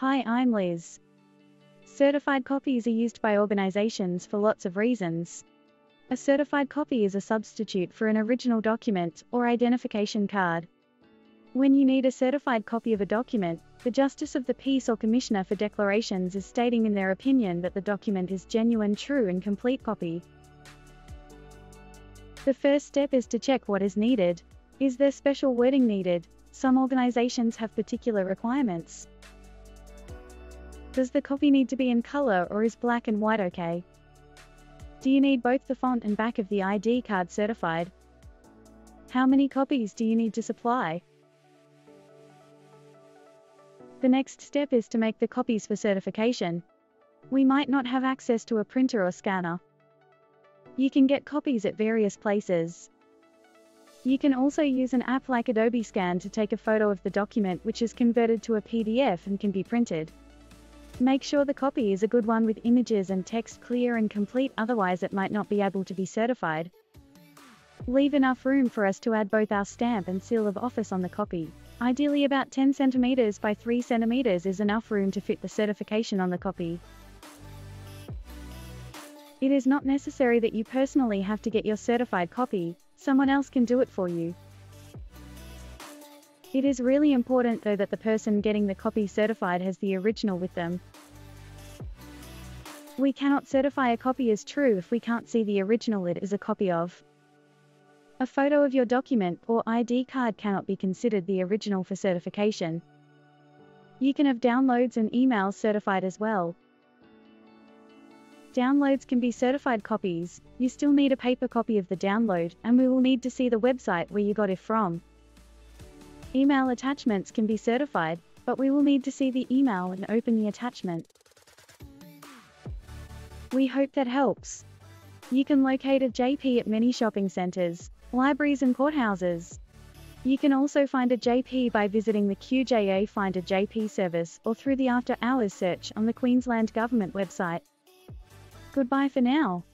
Hi, I'm Liz. Certified copies are used by organizations for lots of reasons. A certified copy is a substitute for an original document or identification card. When you need a certified copy of a document, the Justice of the Peace or Commissioner for Declarations is stating in their opinion that the document is genuine, true, and complete copy. The first step is to check what is needed. Is there special wording needed? Some organizations have particular requirements. Does the copy need to be in color or is black and white okay? Do you need both the font and back of the ID card certified? How many copies do you need to supply? The next step is to make the copies for certification. We might not have access to a printer or scanner. You can get copies at various places. You can also use an app like Adobe Scan to take a photo of the document which is converted to a PDF and can be printed. Make sure the copy is a good one with images and text clear and complete otherwise it might not be able to be certified. Leave enough room for us to add both our stamp and seal of office on the copy. Ideally about 10 centimeters by 3 centimeters is enough room to fit the certification on the copy. It is not necessary that you personally have to get your certified copy, someone else can do it for you. It is really important though that the person getting the copy certified has the original with them. We cannot certify a copy as true if we can't see the original it is a copy of. A photo of your document or ID card cannot be considered the original for certification. You can have downloads and emails certified as well. Downloads can be certified copies, you still need a paper copy of the download, and we will need to see the website where you got it from. Email attachments can be certified, but we will need to see the email and open the attachment. We hope that helps. You can locate a JP at many shopping centres, libraries and courthouses. You can also find a JP by visiting the QJA Find a JP service or through the after hours search on the Queensland Government website. Goodbye for now.